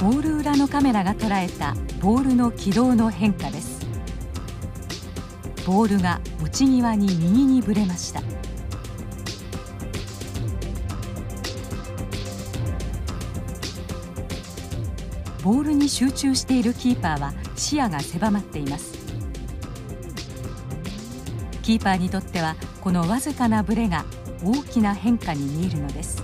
ゴール裏のカメラが捉えたボールの軌道の変化です。ボールが落ち際に右にぶれました。ボールに集中しているキーパーは視野が狭まっています。キーパーにとってはこのわずかなブレが大きな変化に見えるのです。